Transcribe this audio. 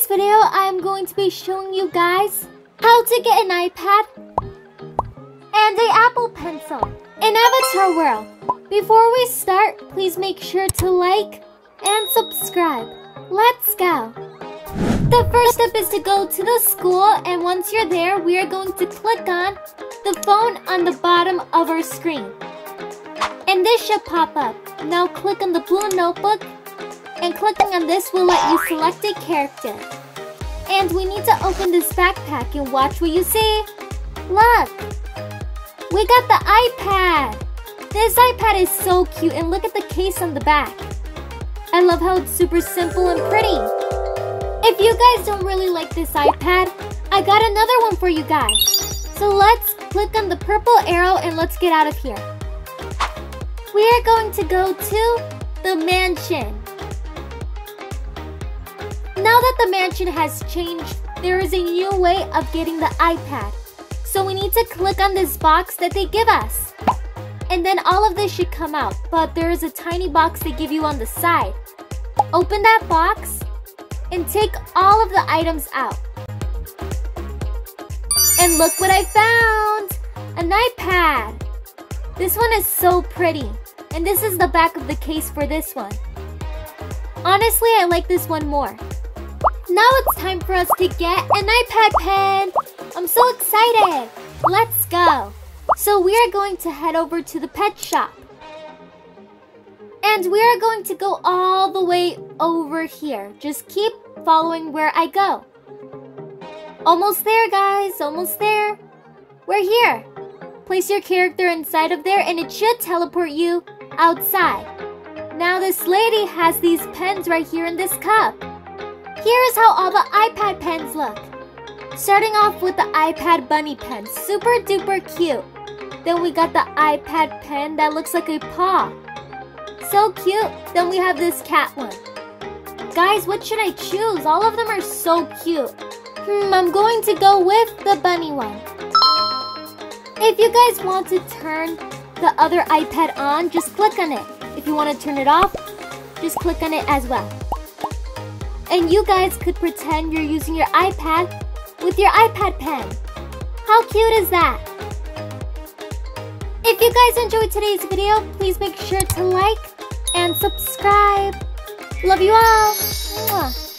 today's video, I'm going to be showing you guys how to get an iPad and a Apple Pencil in Avatar World. Before we start, please make sure to like and subscribe. Let's go. The first step is to go to the school and once you're there, we are going to click on the phone on the bottom of our screen. And this should pop up. Now click on the blue notebook and clicking on this will let you select a character. And we need to open this backpack and watch what you see. Look! We got the iPad! This iPad is so cute and look at the case on the back. I love how it's super simple and pretty. If you guys don't really like this iPad, I got another one for you guys. So let's click on the purple arrow and let's get out of here. We are going to go to the mansion. Now that the mansion has changed, there is a new way of getting the iPad. So we need to click on this box that they give us. And then all of this should come out, but there is a tiny box they give you on the side. Open that box and take all of the items out. And look what I found! An iPad! This one is so pretty. And this is the back of the case for this one. Honestly, I like this one more. Now it's time for us to get an iPad pen. I'm so excited. Let's go. So we are going to head over to the pet shop. And we are going to go all the way over here. Just keep following where I go. Almost there, guys. Almost there. We're here. Place your character inside of there and it should teleport you outside. Now this lady has these pens right here in this cup. Here is how all the iPad pens look. Starting off with the iPad bunny pen, super duper cute. Then we got the iPad pen that looks like a paw. So cute. Then we have this cat one. Guys, what should I choose? All of them are so cute. Hmm, I'm going to go with the bunny one. If you guys want to turn the other iPad on, just click on it. If you want to turn it off, just click on it as well. And you guys could pretend you're using your iPad with your iPad pen. How cute is that? If you guys enjoyed today's video, please make sure to like and subscribe. Love you all. Mwah.